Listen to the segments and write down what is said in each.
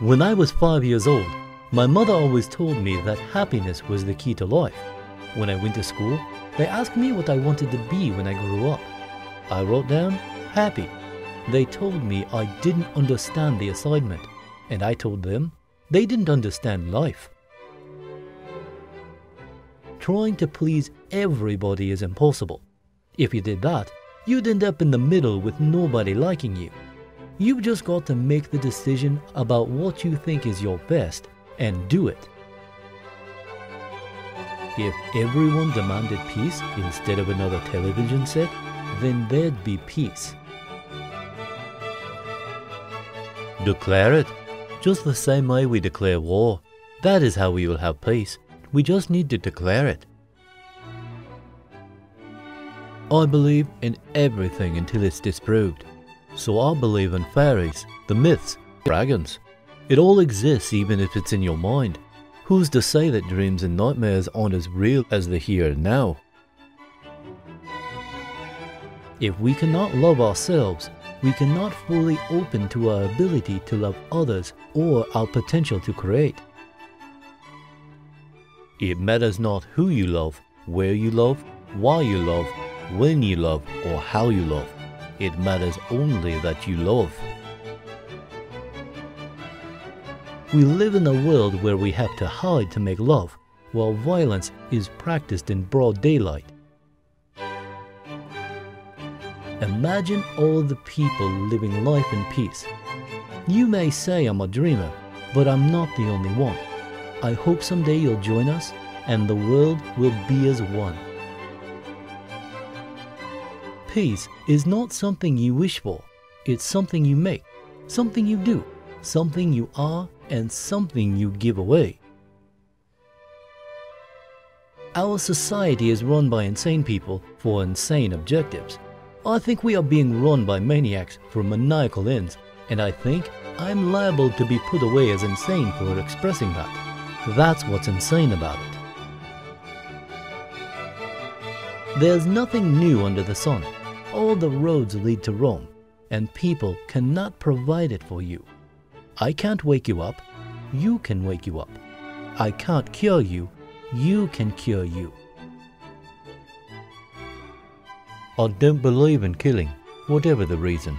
When I was five years old, my mother always told me that happiness was the key to life. When I went to school, they asked me what I wanted to be when I grew up. I wrote down happy. They told me I didn't understand the assignment, and I told them they didn't understand life. Trying to please everybody is impossible. If you did that, you'd end up in the middle with nobody liking you. You've just got to make the decision about what you think is your best and do it. If everyone demanded peace instead of another television set, then there'd be peace. Declare it, just the same way we declare war. That is how we will have peace. We just need to declare it. I believe in everything until it's disproved. So I believe in fairies, the myths, dragons. It all exists even if it's in your mind. Who's to say that dreams and nightmares aren't as real as the here and now? If we cannot love ourselves, we cannot fully open to our ability to love others or our potential to create. It matters not who you love, where you love, why you love, when you love, or how you love. It matters only that you love. We live in a world where we have to hide to make love, while violence is practiced in broad daylight. Imagine all the people living life in peace. You may say I'm a dreamer, but I'm not the only one. I hope someday you'll join us and the world will be as one. Peace is not something you wish for, it's something you make, something you do, something you are, and something you give away. Our society is run by insane people for insane objectives. I think we are being run by maniacs for maniacal ends, and I think I'm liable to be put away as insane for expressing that. That's what's insane about it. There's nothing new under the sun. All the roads lead to Rome, and people cannot provide it for you. I can't wake you up, you can wake you up. I can't cure you, you can cure you. I don't believe in killing, whatever the reason.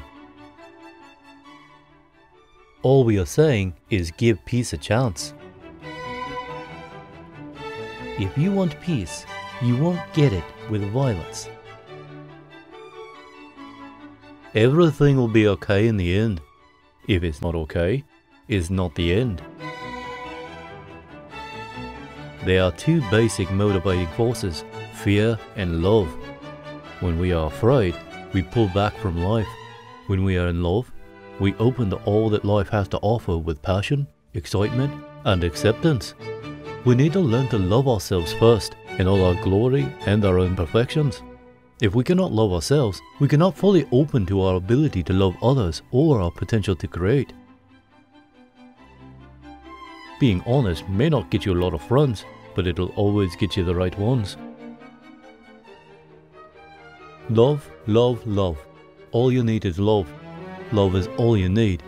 All we are saying is give peace a chance. If you want peace, you won't get it with violence. Everything will be okay in the end. If it's not okay, it's not the end. There are two basic motivating forces, fear and love. When we are afraid, we pull back from life. When we are in love, we open to all that life has to offer with passion, excitement, and acceptance. We need to learn to love ourselves first in all our glory and our imperfections. If we cannot love ourselves, we cannot fully open to our ability to love others or our potential to create. Being honest may not get you a lot of friends, but it'll always get you the right ones. Love, love, love. All you need is love. Love is all you need.